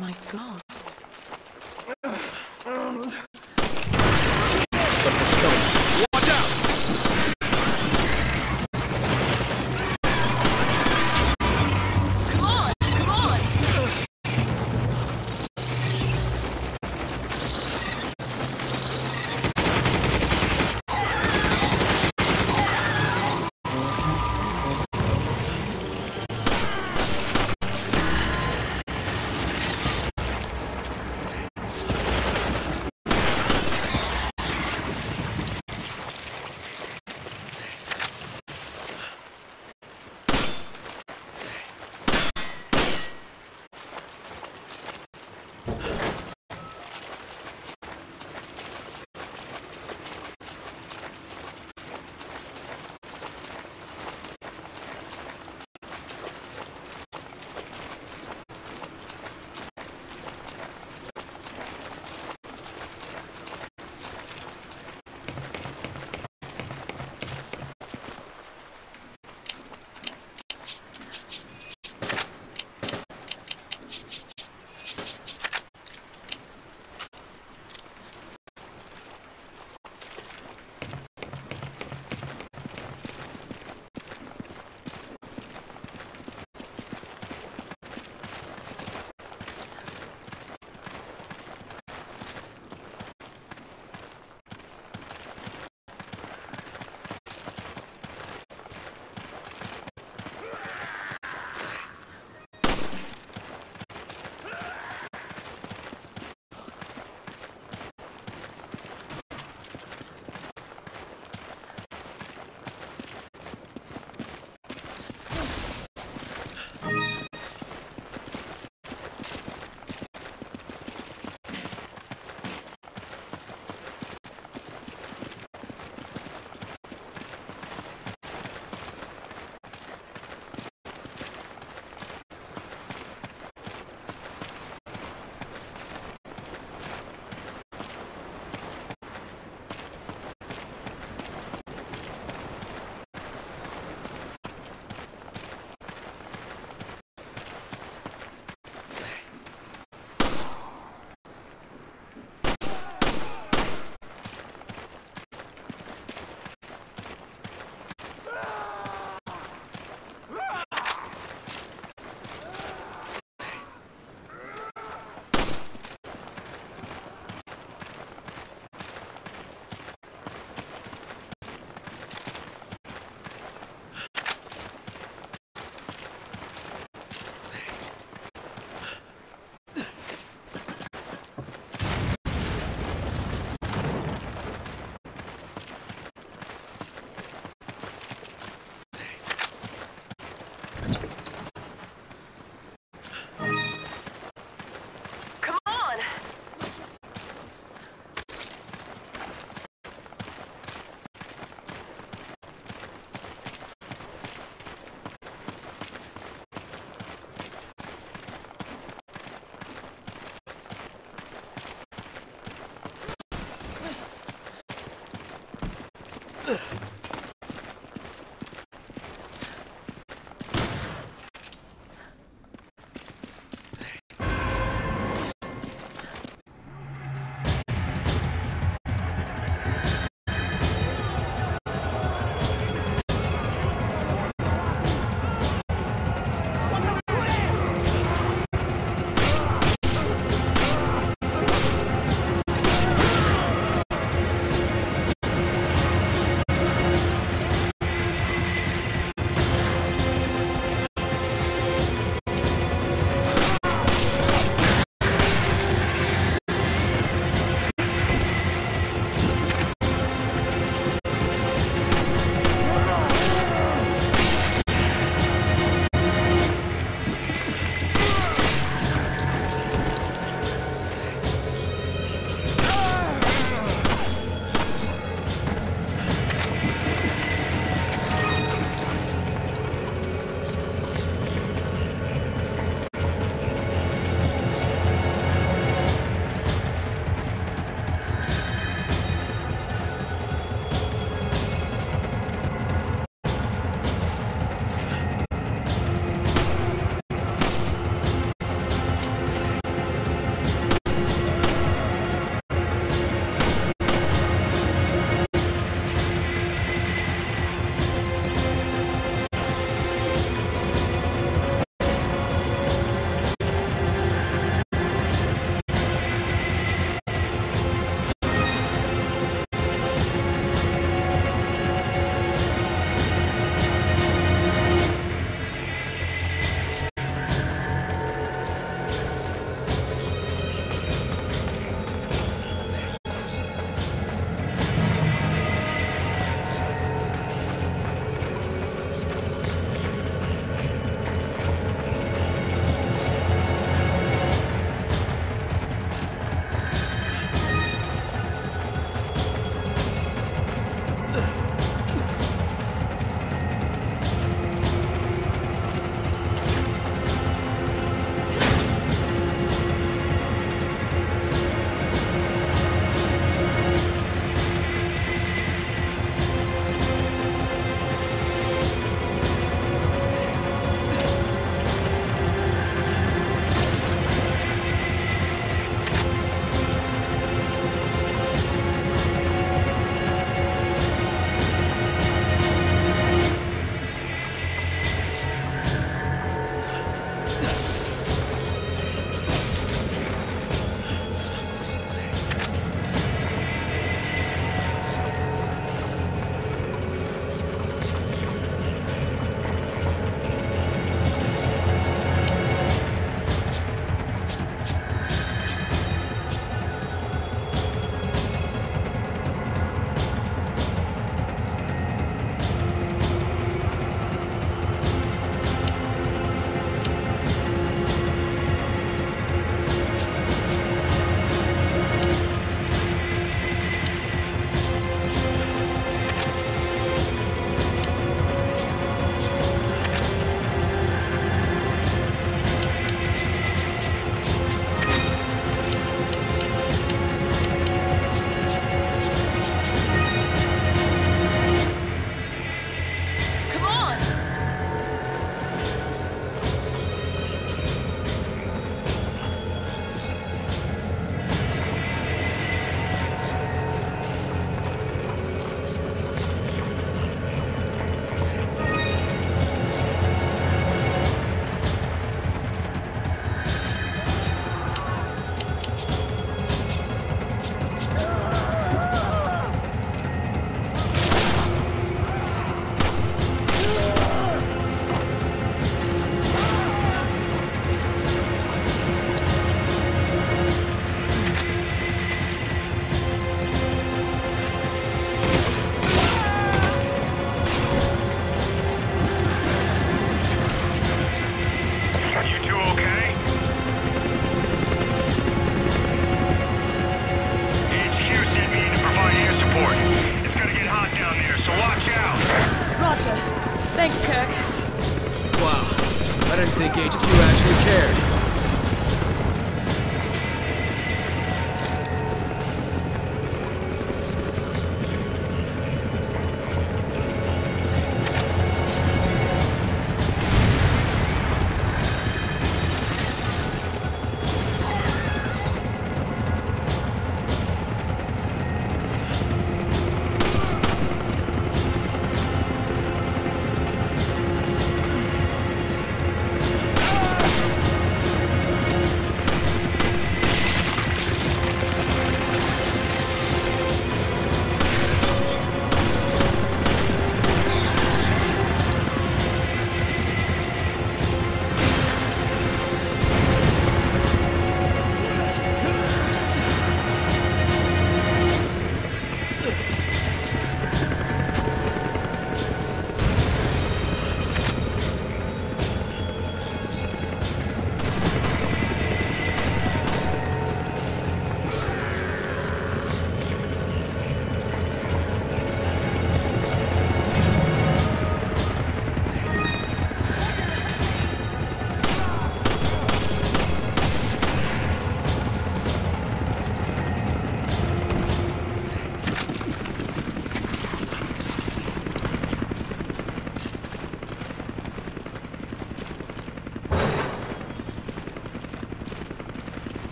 My god.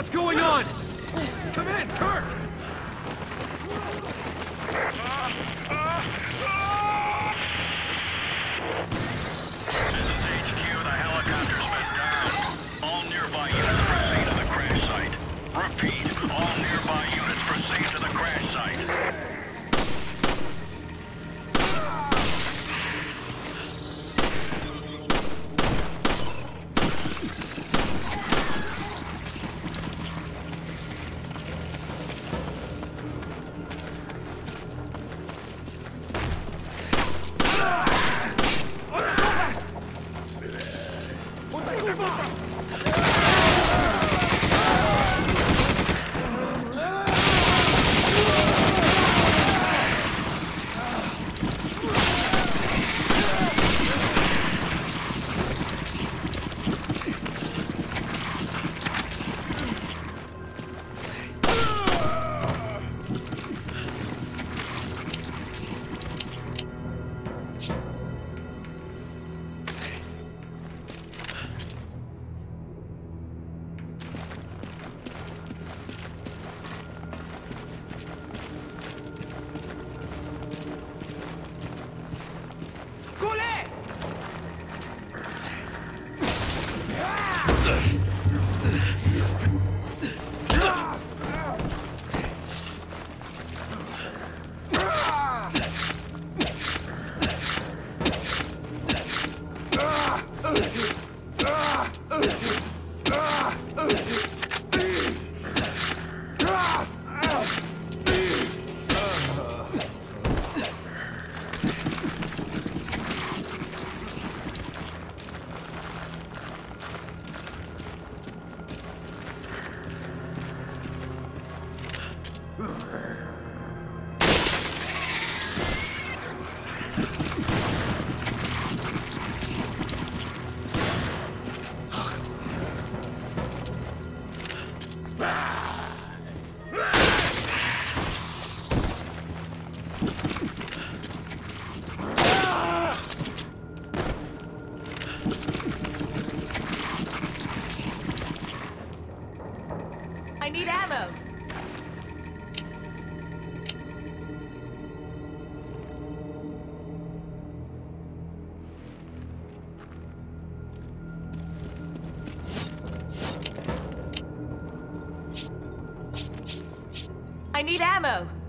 What's going on? Come in, Kirk! I need ammo.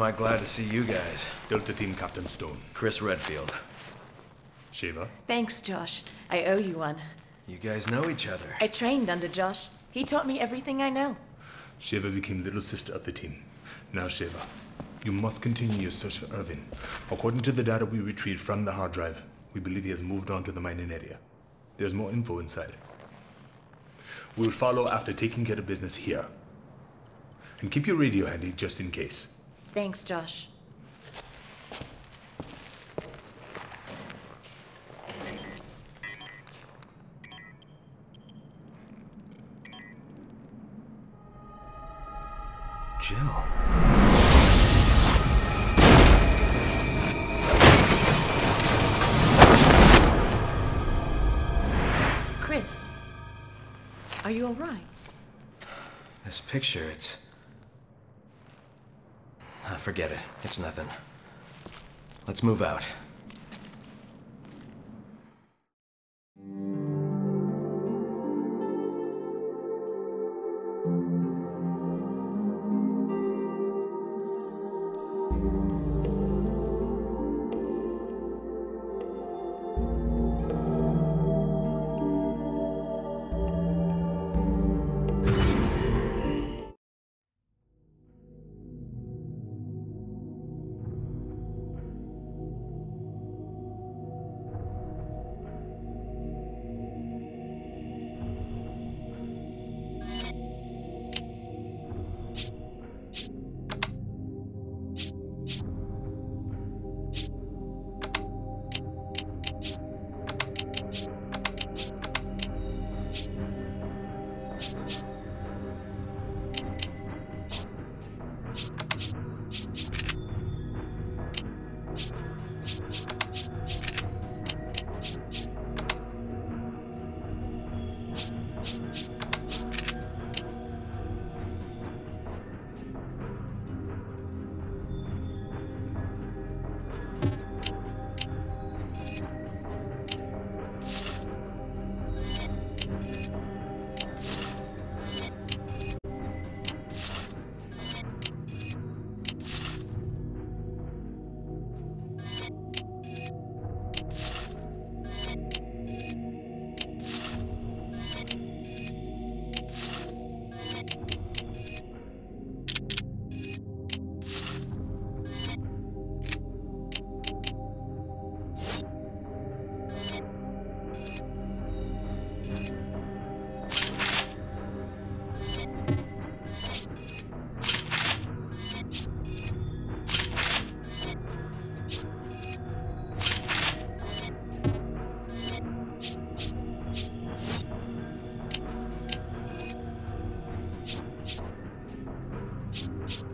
Am I glad to see you guys. Delta Team Captain Stone. Chris Redfield. Sheva. Thanks, Josh. I owe you one. You guys know each other. I trained under Josh. He taught me everything I know. Sheva became little sister of the team. Now, Sheva, you must continue your search for Irving. According to the data we retrieved from the hard drive, we believe he has moved on to the mining area. There's more info inside. We will follow after taking care of business here. And keep your radio handy just in case. Thanks, Josh. Jill. Chris, are you all right? This picture, it's forget it. It's nothing. Let's move out. you